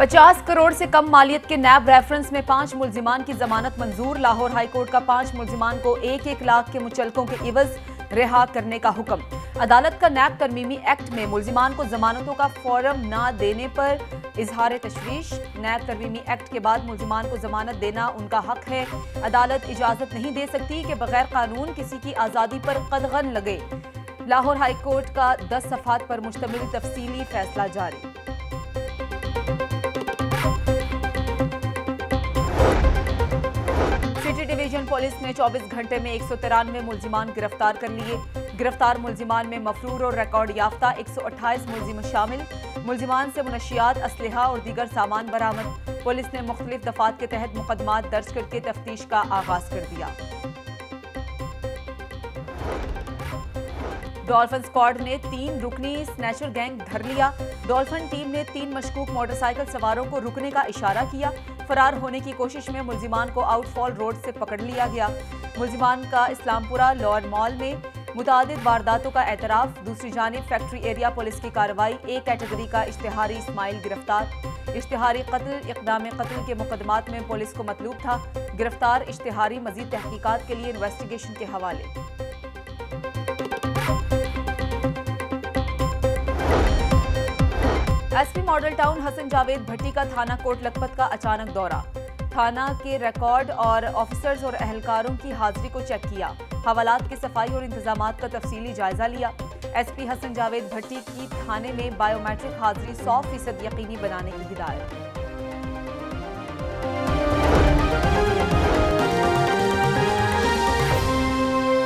पचास करोड़ से कम मालियत के नैब रेफरेंस में पाँच मुलजिमान की जमानत मंजूर। लाहौर हाईकोर्ट का पाँच मुलजिमान को एक एक लाख के मुचलकों के इवज रिहा करने का हुक्म। अदालत का नैब तरमीमी एक्ट में मुलजिमान को जमानतों का फॉरम न देने पर इजहार तशवीश। नैब तरमीमी एक्ट के बाद मुलजिमान को जमानत देना उनका हक है। अदालत इजाज़त नहीं दे सकती कि बगैर कानून किसी की आज़ादी पर कदगन लगे। लाहौर हाईकोर्ट का दस सफात पर मुश्तमिल तफसीली फैसला जारी। पुलिस ने 24 घंटे में एक सौ तिरानवे मुलजिमान गिरफ़्तार कर लिए। गिरफ़्तार मुलजिमान में मफरूर और रिकॉर्ड याफ्ता 128 मुलजिम शामिल। मुलजिमान से मुनशियात, असलहा और दीगर सामान बरामद। पुलिस ने मुख्तलिफ़ दफात के तहत मुकदमा दर्ज करके तफ्तीश का आगाज़ कर दिया। डॉल्फिन स्क्वाड ने तीन रुकनी स्नैचर गैंग धर लिया। डॉल्फिन टीम ने तीन मशकूक मोटरसाइकिल सवारों को रुकने का इशारा किया। फरार होने की कोशिश में मुलजिमान को आउटफॉल रोड से पकड़ लिया गया। मुलजिमान का इस्लामपुरा लॉर मॉल में मुताद वारदातों का एतराफ। दूसरी जानब फैक्ट्री एरिया पुलिस की कार्रवाई। एक कैटेगरी का इश्तहारी इस्माइल गिरफ़्तार। इश्तहारी कत्ल, इकदाम कत्ल के मुकदमात में पुलिस को मतलूब था। गिरफ़्तार इश्तहारी मजीद तहकीकत के लिए इन्वेस्टिगेशन के हवाले। SP Model Town Hasan Javed Bhatti का थाना कोट लखपत का अचानक दौरा। थाना के रिकॉर्ड और ऑफिसर्स और अहलकारों की हाजिरी को चेक किया। हवालात की सफ़ाई और इंतज़ाम का तफसीली जायजा लिया। एसपी हसन जावेद भट्टी की थाने में बायोमेट्रिक हाजिरी सौ फ़ीसद यकीनी बनाने की हिदायत।